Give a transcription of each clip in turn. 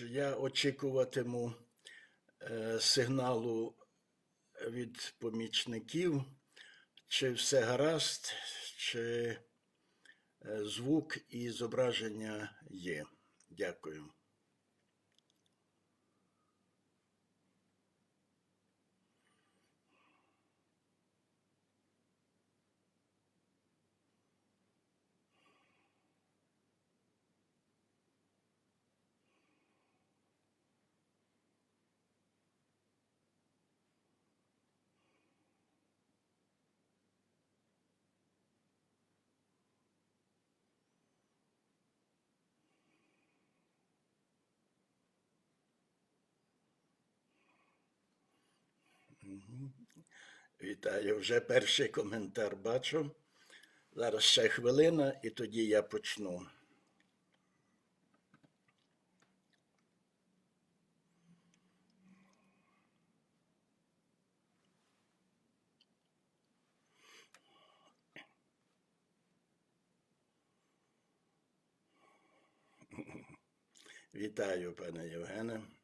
Я очікуватиму е, сигналу від помічників, чи все гаразд, чи е, звук і зображення є. Дякую. Вітаю, вже перший коментар бачу. Зараз ще хвилина, і тоді я почну. Вітаю, пане Євгене.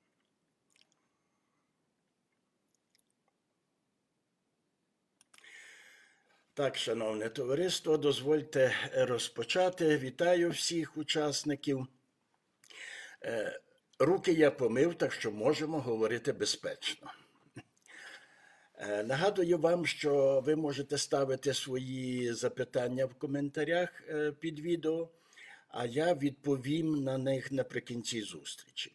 Так, шановне товариство, дозвольте розпочати. Вітаю всіх учасників. Е, Руки я помив, так що можемо говорити безпечно. Е, Нагадую вам, що ви можете ставити свої запитання в коментарях е, під відео, а я відповім на них наприкінці зустрічі.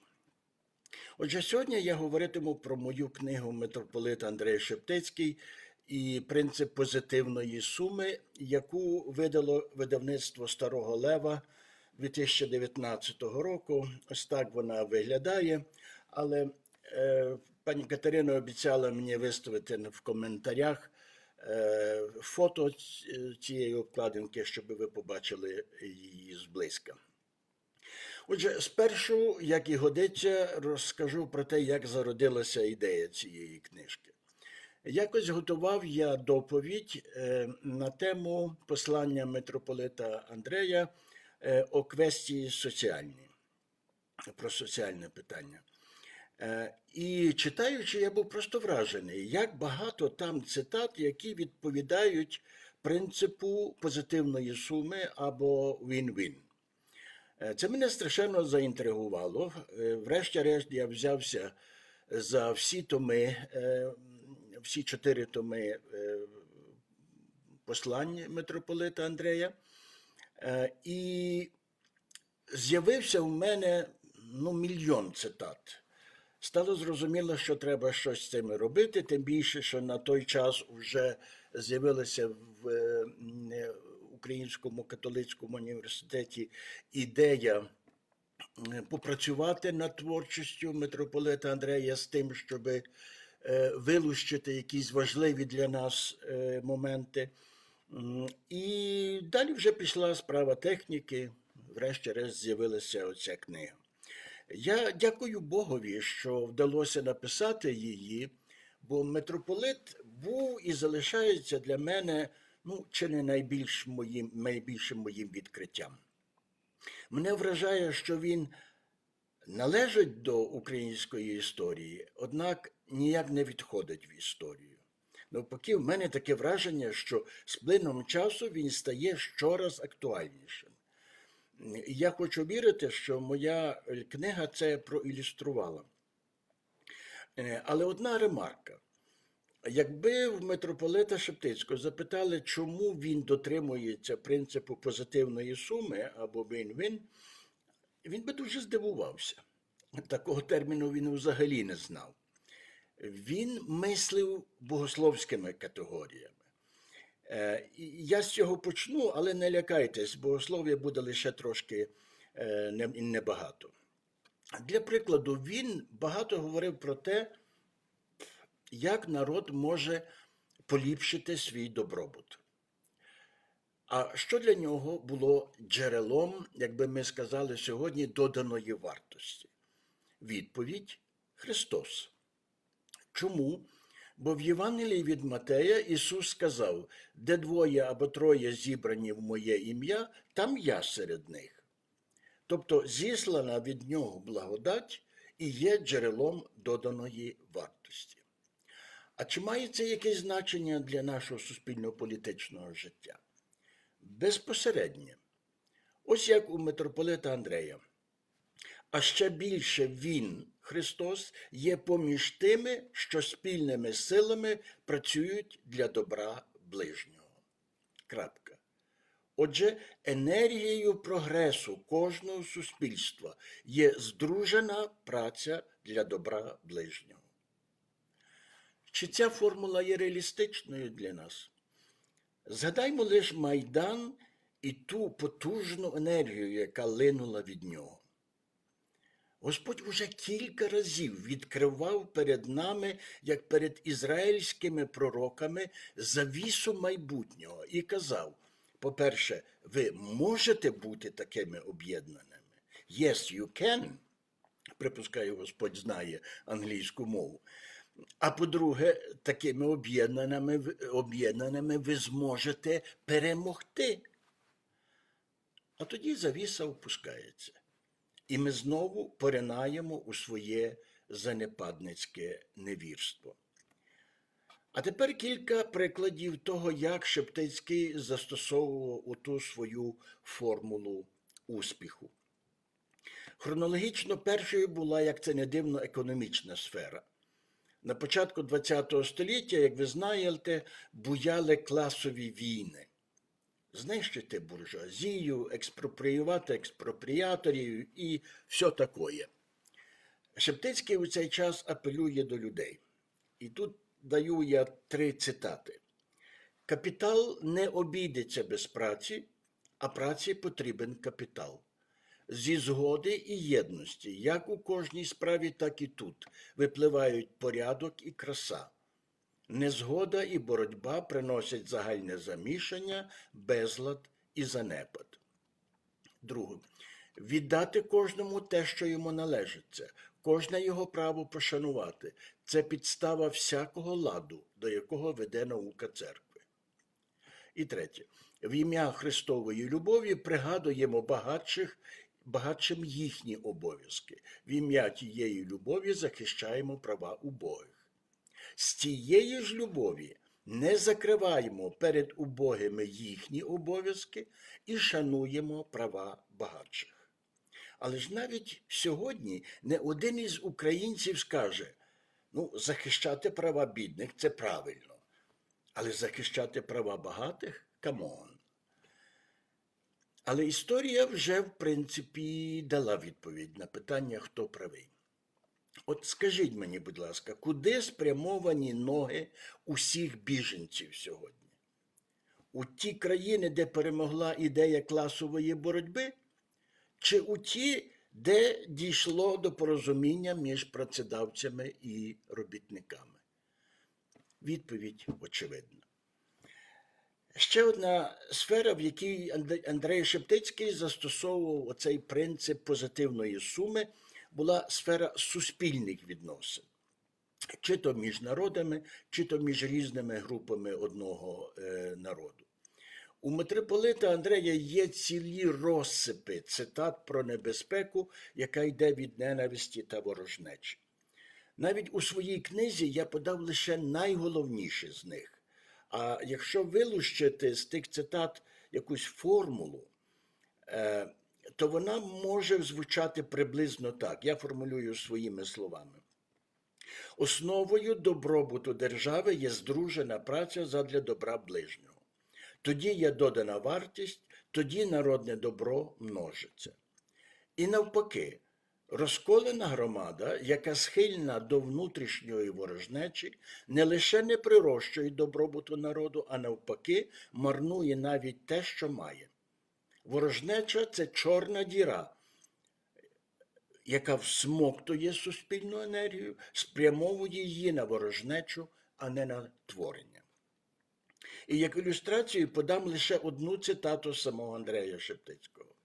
Отже, сьогодні я говоритиму про мою книгу Митрополит Андрей Шептицький і принцип позитивної суми, яку видало видавництво Старого Лева 2019 року. Ось так вона виглядає. Але е, пані Катерина обіцяла мені виставити в коментарях е, фото цієї обкладинки, щоб ви побачили її зблизька. Отже, спершу, як і годиться, розкажу про те, як зародилася ідея цієї книжки. Якось готував я доповідь е, на тему послання митрополита Андрея е, о квестії соціальній, про соціальне питання. Е, і читаючи, я був просто вражений, як багато там цитат, які відповідають принципу позитивної суми або він-він. Це мене страшенно заінтригувало. Врешті-решт, я взявся за всі томи всі чотири томи е, послань митрополита Андрея. Е, і з'явився в мене ну, мільйон цитат. Стало зрозуміло, що треба щось з цим робити, тим більше, що на той час вже з'явилася в е, Українському католицькому університеті ідея попрацювати над творчістю митрополита Андрея з тим, щоби вилущити якісь важливі для нас е, моменти. І далі вже пішла справа техніки, врешті-решт з'явилася оця книга. Я дякую Богові, що вдалося написати її, бо митрополит був і залишається для мене ну, чи не найбільш моїм, найбільшим моїм відкриттям. Мене вражає, що він належить до української історії, однак ніяк не відходить в історію. Навпаки, в мене таке враження, що з плином часу він стає щораз актуальнішим. Я хочу вірити, що моя книга це проілюструвала. Е, але одна ремарка. Якби в митрополита Шептицького запитали, чому він дотримується принципу позитивної суми або він-він, він би дуже здивувався. Такого терміну він взагалі не знав. Він мислив богословськими категоріями. Е, я з цього почну, але не лякайтесь, богослов'я буде лише трошки е, небагато. Для прикладу, він багато говорив про те, як народ може поліпшити свій добробут. А що для нього було джерелом, як би ми сказали сьогодні, доданої вартості? Відповідь Христос. Чому? Бо в Євангелії від Матея Ісус сказав, де двоє або троє зібрані в моє ім'я, там я серед них. Тобто зіслана від Нього благодать і є джерелом доданої вартості. А чи має це якесь значення для нашого суспільно-політичного життя? Безпосереднє. Ось як у митрополита Андрея. А ще більше Він, Христос, є поміж тими, що спільними силами працюють для добра ближнього. Крапка. Отже, енергією прогресу кожного суспільства є здружена праця для добра ближнього. Чи ця формула є реалістичною для нас? Згадаймо лише Майдан і ту потужну енергію, яка линула від нього. Господь уже кілька разів відкривав перед нами, як перед ізраїльськими пророками, завісу майбутнього і казав: по-перше, ви можете бути такими об'єднаними. Yes, you can. Припускаю, Господь знає англійську мову. А по-друге, такими об'єднаними, об'єднаними ви зможете перемогти. А тоді завіса опускається. І ми знову поринаємо у своє занепадницьке невірство. А тепер кілька прикладів того, як Шептицький застосовував ту свою формулу успіху. Хронологічно першою була, як це не дивно, економічна сфера. На початку ХХ століття, як ви знаєте, буяли класові війни. Знищити буржуазію, експропріювати експропріаторів і все таке. Шептицький у цей час апелює до людей. І тут даю я три цитати. Капітал не обійдеться без праці, а праці потрібен капітал. Зі згоди і єдності, як у кожній справі, так і тут, випливають порядок і краса. Незгода і боротьба приносять загальне замішання, безлад і занепад. Друге. Віддати кожному те, що йому належиться, кожне його право пошанувати це підстава всякого ладу, до якого веде наука церкви. І третє. В ім'я Христової любові пригадуємо багатших, багатшим їхні обов'язки. В ім'я тієї любові захищаємо права убогих. З тієї ж любові не закриваємо перед убогими їхні обов'язки і шануємо права багатших. Але ж навіть сьогодні не один із українців скаже, ну, захищати права бідних це правильно, але захищати права багатих come on. Але історія вже, в принципі, дала відповідь на питання, хто правий. От скажіть мені, будь ласка, куди спрямовані ноги усіх біженців сьогодні? У ті країни, де перемогла ідея класової боротьби, чи у ті, де дійшло до порозуміння між працедавцями і робітниками? Відповідь очевидна. Ще одна сфера, в якій Андрей Шептицький застосовував оцей принцип позитивної суми, була сфера суспільних відносин, чи то між народами, чи то між різними групами одного е, народу. У митрополита Андрея є цілі розсипи цитат про небезпеку, яка йде від ненависті та ворожнечі. Навіть у своїй книзі я подав лише найголовніші з них. А якщо вилущити з тих цитат якусь формулу, е, то вона може звучати приблизно так. Я формулюю своїми словами. Основою добробуту держави є здружена праця задля добра ближнього. Тоді є додана вартість, тоді народне добро множиться. І навпаки, Розколена громада, яка схильна до внутрішньої ворожнечі, не лише не прирощує добробуту народу, а навпаки, марнує навіть те, що має. Ворожнеча це чорна діра, яка всмоктує суспільну енергію, спрямовує її на ворожнечу, а не на творення. І як ілюстрацію подам лише одну цитату самого Андрея Шептицького.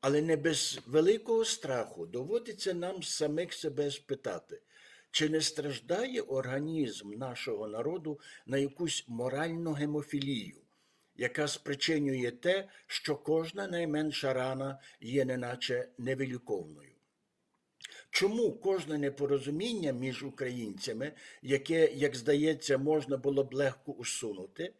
Але не без великого страху доводиться нам самих себе спитати, чи не страждає організм нашого народу на якусь моральну гемофілію, яка спричинює те, що кожна найменша рана є неначе невиліковною. Чому кожне непорозуміння між українцями, яке, як здається, можна було б легко усунути,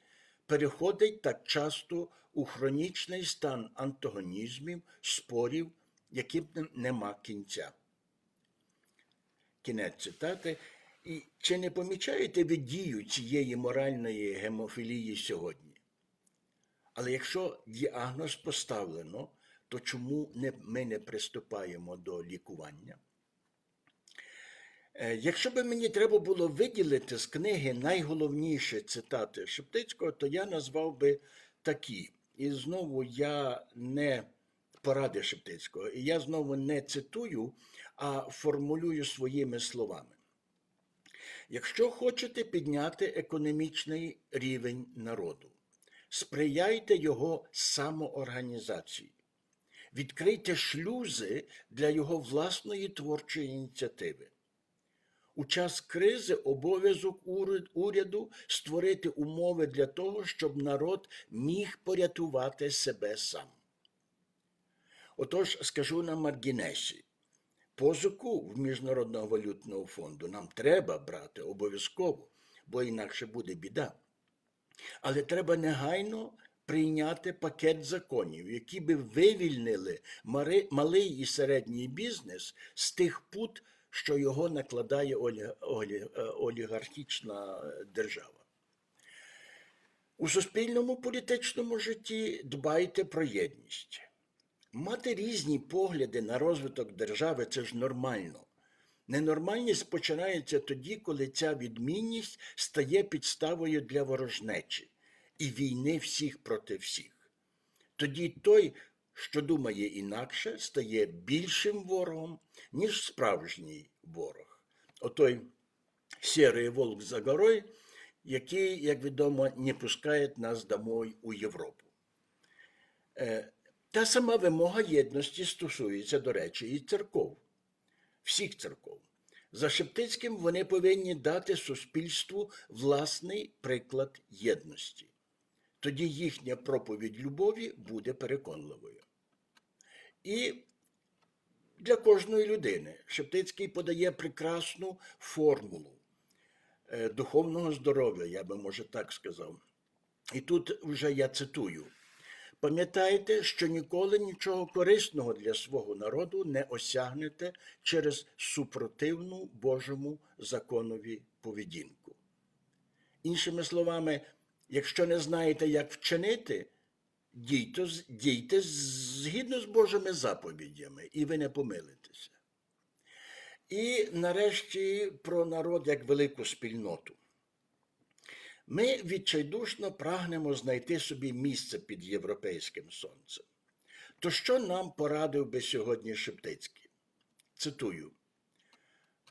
переходить так часто у хронічний стан антагонізмів, спорів, яким нема кінця? Кінець цитати. І чи не помічаєте ви дію цієї моральної гемофілії сьогодні? Але якщо діагноз поставлено, то чому ми не приступаємо до лікування? Е, якщо би мені треба було виділити з книги найголовніші цитати Шептицького, то я назвав би такі. І знову я не поради Шептицького, і я знову не цитую, а формулюю своїми словами. Якщо хочете підняти економічний рівень народу, сприяйте його самоорганізації, відкрийте шлюзи для його власної творчої ініціативи. У час кризи обов'язок уряду створити умови для того, щоб народ міг порятувати себе сам. Отож, скажу на Маргінесі, позику в Міжнародного валютного фонду нам треба брати обов'язково, бо інакше буде біда. Але треба негайно прийняти пакет законів, які би вивільнили малий і середній бізнес з тих пут, що його накладає олігархічна держава. У суспільному політичному житті дбайте про єдність. Мати різні погляди на розвиток держави це ж нормально. Ненормальність починається тоді, коли ця відмінність стає підставою для ворожнечі і війни всіх проти всіх. Тоді той, що думає інакше, стає більшим ворогом, ніж справжній ворог. Отой сірий волк за горой, який, як відомо, не пускає нас домой у Європу. Е, та сама вимога єдності стосується, до речі, і церков, всіх церков. За Шептицьким вони повинні дати суспільству власний приклад єдності. Тоді їхня проповідь любові буде переконливою. І для кожної людини Шептицький подає прекрасну формулу е, духовного здоров'я, я би може так сказав. І тут вже я цитую. Пам'ятайте, що ніколи нічого корисного для свого народу не осягнете через супротивну Божому законові поведінку. Іншими словами, якщо не знаєте, як вчинити, дійте, дійте згідно з Божими заповідями, і ви не помилитеся. І нарешті про народ як велику спільноту. Ми відчайдушно прагнемо знайти собі місце під європейським сонцем. То що нам порадив би сьогодні Шептицький? Цитую.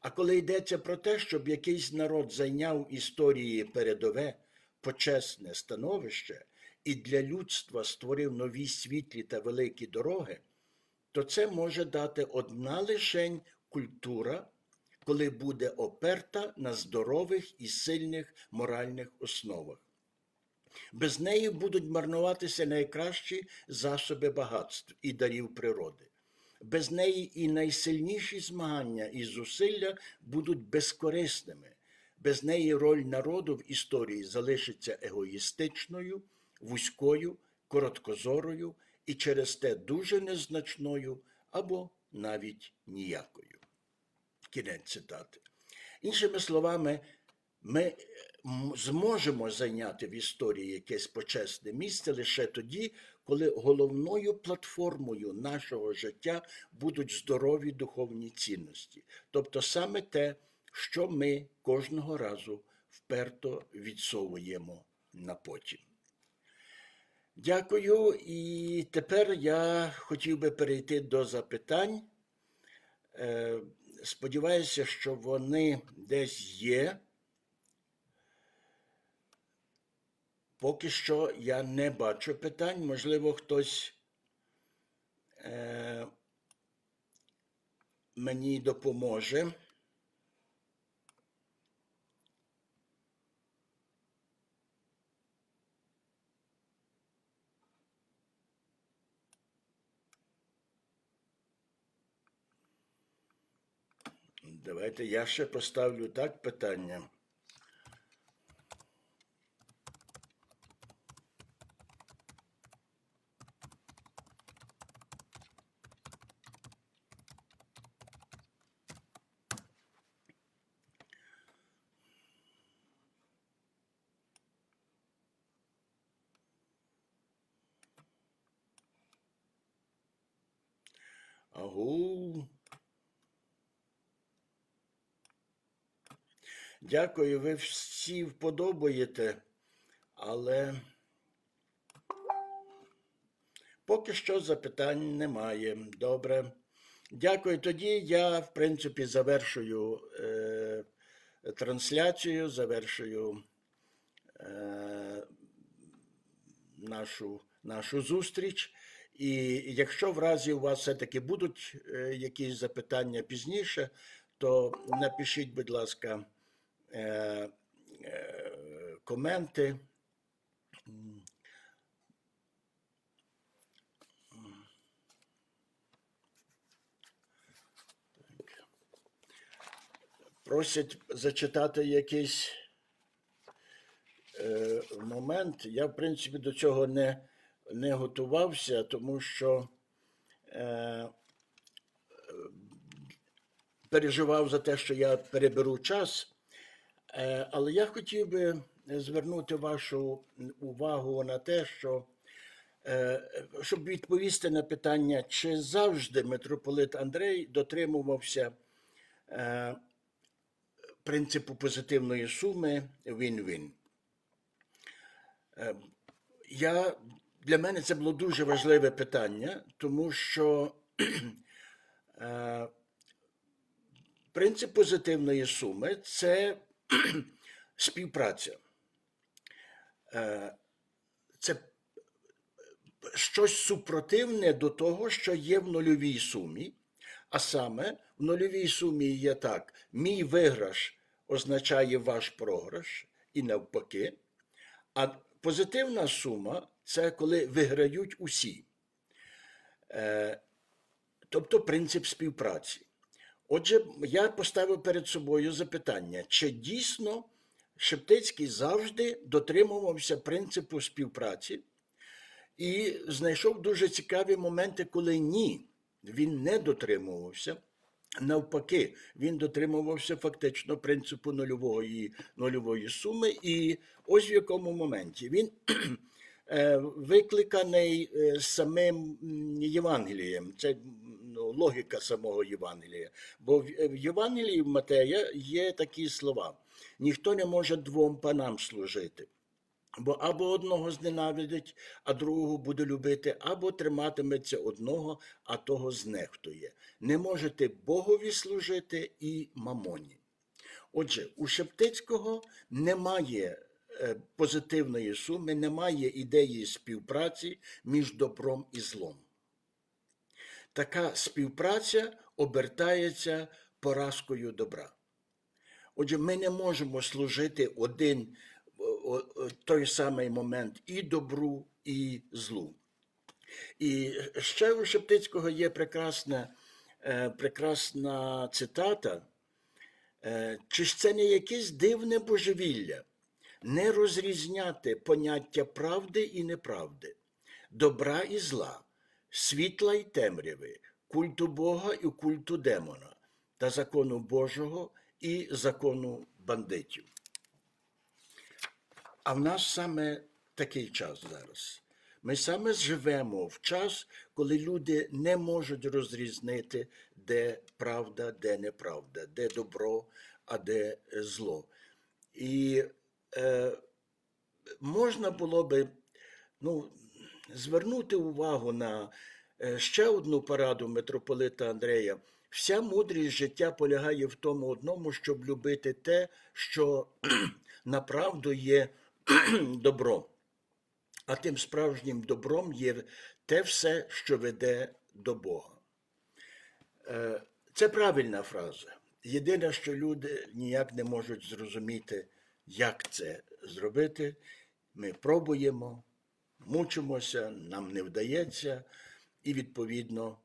А коли йдеться про те, щоб якийсь народ зайняв історії передове, почесне становище і для людства створив нові світлі та великі дороги, то це може дати одна лишень культура коли буде оперта на здорових і сильних моральних основах. Без неї будуть марнуватися найкращі засоби багатств і дарів природи. Без неї і найсильніші змагання і зусилля будуть безкорисними. Без неї роль народу в історії залишиться егоїстичною, вузькою, короткозорою і через те дуже незначною або навіть ніякою. Кінець цитати. Іншими словами, ми зможемо зайняти в історії якесь почесне місце лише тоді, коли головною платформою нашого життя будуть здорові духовні цінності, тобто саме те, що ми кожного разу вперто відсовуємо на потім. Дякую. І тепер я хотів би перейти до запитань. Е, Сподіваюся, що вони десь є. Поки що я не бачу питань, можливо, хтось е, мені допоможе. Давайте я ще поставлю так питання. Дякую, ви всі вподобаєте, але поки що запитань немає. Добре. Дякую. Тоді я, в принципі, завершую е, трансляцію, завершую е, нашу, нашу зустріч. І якщо в разі у вас все-таки будуть е, якісь запитання пізніше, то напишіть, будь ласка, коменти. Так. Просять зачитати якийсь е, момент. Я, в принципі, до цього не, не готувався, тому що е, переживав за те, що я переберу час. Е, але я хотів би звернути вашу увагу на те, що е, щоб відповісти на питання, чи завжди митрополит Андрей дотримувався е, принципу позитивної суми він-він. Е, Я, Для мене це було дуже важливе питання, тому що е, принцип позитивної суми це співпраця. Е, Це щось супротивне до того, що є в нульовій сумі. А саме в нульовій сумі є так: мій виграш означає ваш програш і навпаки. А позитивна сума це коли виграють усі. Е, Тобто принцип співпраці. Отже, я поставив перед собою запитання, чи дійсно Шептицький завжди дотримувався принципу співпраці і знайшов дуже цікаві моменти, коли ні, він не дотримувався. Навпаки, він дотримувався фактично принципу нульової нульової суми, і ось в якому моменті він е, викликаний е, самим Євангелієм. Це логіка самого Євангелія. Бо в Євангелії в Матея є такі слова: ніхто не може двом панам служити. Бо або одного зненавидить, а другого буде любити, або триматиметься одного, а того знехтує. Не можете Богові служити і мамоні. Отже, у Шептицького немає позитивної суми, немає ідеї співпраці між добром і злом. Така співпраця обертається поразкою добра. Отже, ми не можемо служити один той самий момент і добру, і злу. І ще у Шептицького є прекрасна, прекрасна цитата. Чи ж це не якесь дивне божевілля? Не розрізняти поняття правди і неправди, добра і зла, світла й темряви, культу Бога і культу демона, та закону Божого і закону бандитів. А в нас саме такий час зараз. Ми саме живемо в час, коли люди не можуть розрізнити, де правда, де неправда, де добро, а де зло. І е, можна було би ну, звернути увагу на ще одну пораду митрополита Андрея. Вся мудрість життя полягає в тому одному, щоб любити те, що направду є добро. А тим справжнім добром є те все, що веде до Бога. Це правильна фраза. Єдине, що люди ніяк не можуть зрозуміти, як це зробити. Ми пробуємо, мучимося, нам не вдається, і, відповідно,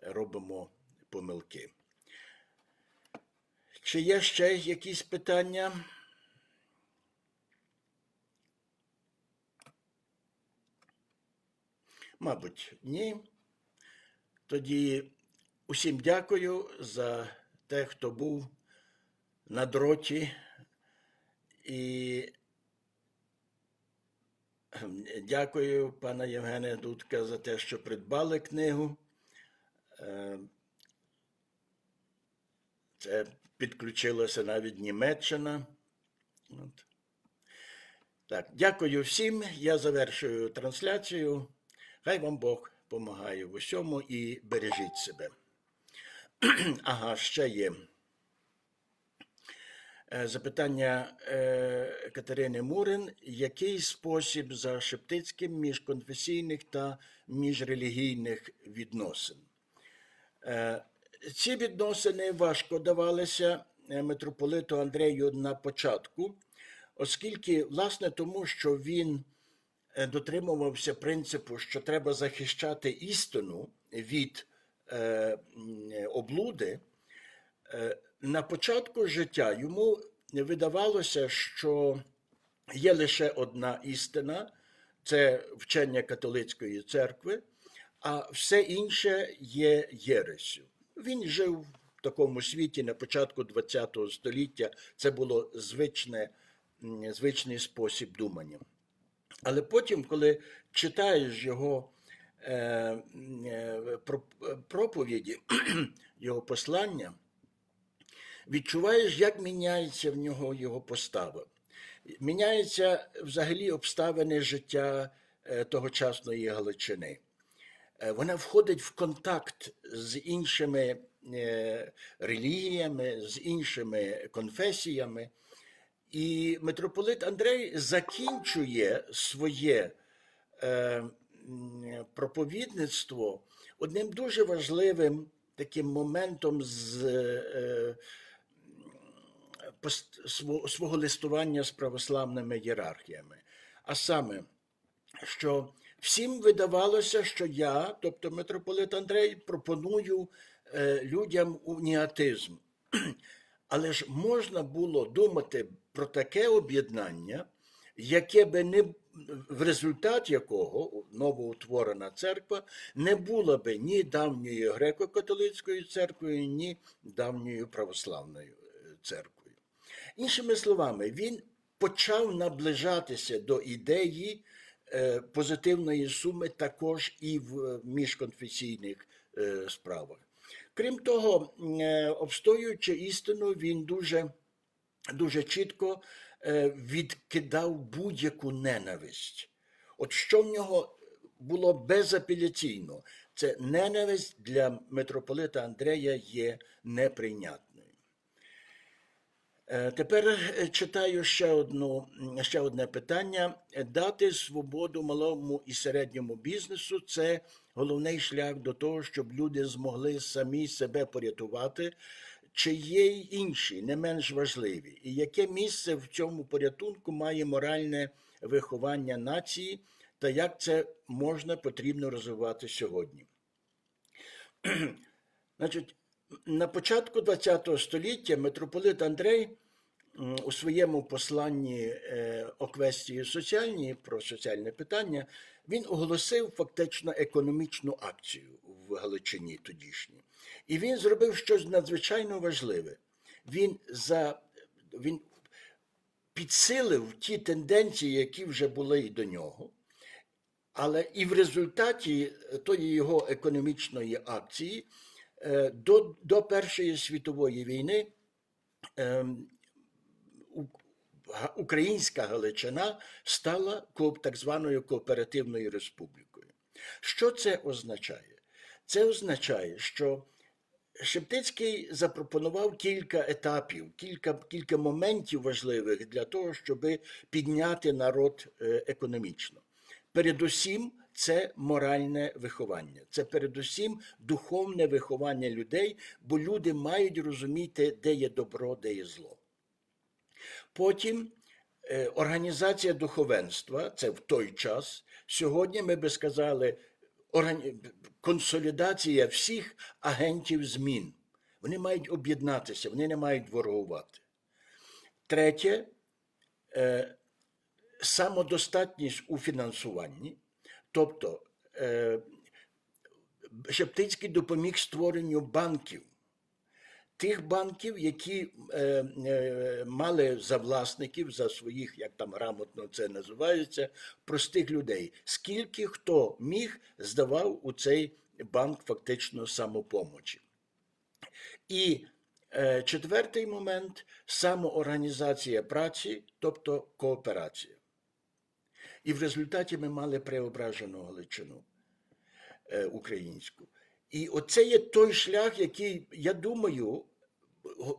робимо помилки. Чи є ще якісь питання? Мабуть, ні. Тоді усім дякую за те, хто був на дроті. І дякую пана Євгена Дудка за те, що придбали книгу. Е, Це підключилася навіть Німеччина. От. Так, дякую всім. Я завершую трансляцію. Хай вам Бог помагає в усьому і бережіть себе. Ага, ще є. Е, Запитання е, Катерини Мурин. Який спосіб за Шептицьким міжконфесійних та міжрелігійних відносин? Е, Ці відносини важко давалися митрополиту Андрею на початку, оскільки, власне, тому що він дотримувався принципу, що треба захищати істину від облуди. Е, На початку життя йому видавалося, що є лише одна істина це вчення католицької церкви, а все інше є єресю. Він жив в такому світі на початку ХХ століття. Це було звичне, звичний спосіб думання. Але потім, коли читаєш його е, е, проповіді, його послання, відчуваєш, як міняється в нього його постава. Міняються взагалі обставини життя е, тогочасної Галичини. Е, Вона входить в контакт з іншими е, релігіями, з іншими конфесіями. І митрополит Андрей закінчує своє проповідництво одним дуже важливим таким моментом з свого листування з православними ієрархіями. А саме, що всім видавалося, що я, тобто митрополит Андрей, пропоную е, людям уніатизм. Але ж можна було думати про таке об'єднання, яке би не в результаті якого новоутворена церква не була би ні давньою греко-католицькою церквою, ні давньою православною е, церквою. Іншими словами, він почав наближатися до ідеї е, позитивної суми також і в е, міжконфесійних е, справах. Крім того, обстоюючи істину, він дуже, дуже чітко відкидав будь-яку ненависть. От що в нього було безапеляційно, це ненависть для митрополита Андрея є неприйнятною. Е, Тепер е, читаю ще, одну, ще одне питання. Дати свободу малому і середньому бізнесу це головний шлях до того, щоб люди змогли самі себе порятувати. Чи є й інші, не менш важливі? І яке місце в цьому порятунку має моральне виховання нації, та як це можна потрібно розвивати сьогодні? Значить, на початку ХХ століття митрополит Андрей у своєму посланні е, Оквестії соціальні про соціальне питання він оголосив фактично економічну акцію в Галичині тодішній. І він зробив щось надзвичайно важливе. Він за він підсилив ті тенденції, які вже були і до нього. Але і в результаті тої його економічної акції е, до, до Першої світової війни ем, Українська Галичина стала так званою кооперативною республікою. Що це означає? Це означає, що Шептицький запропонував кілька етапів, кілька, кілька моментів важливих для того, щоб підняти народ е, економічно. Передусім, це моральне виховання, це передусім духовне виховання людей, бо люди мають розуміти, де є добро, де є зло. Потім е, організація духовенства, це в той час. Сьогодні ми би сказали органі- консолідація всіх агентів змін. Вони мають об'єднатися, вони не мають ворогувати. Третє, е, самодостатність у фінансуванні, тобто е, Шептицький допоміг створенню банків. Тих банків, які е, е, мали за власників, за своїх, як там грамотно це називається, простих людей. Скільки хто міг, здавав у цей банк фактично самопомочі. І е, четвертий момент самоорганізація праці, тобто кооперація. І в результаті ми мали преображену Галичину е, українську. І оце є той шлях, який, я думаю,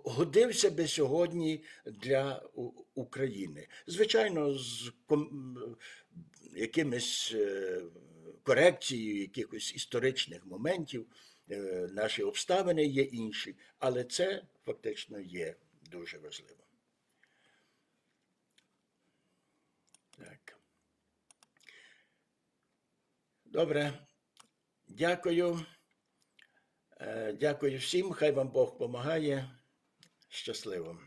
годився би сьогодні для України. Звичайно, з якимись е, корекцією якихось історичних моментів, е, наші обставини є інші, але це фактично є дуже важливо. Так. Добре. Дякую. Е, Дякую всім. Хай вам Бог помагає. Щасливо.